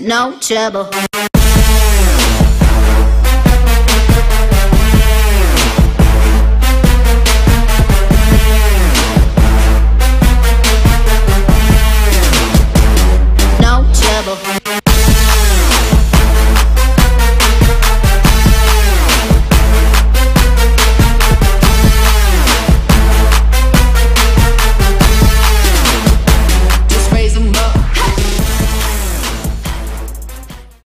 No trouble. No trouble.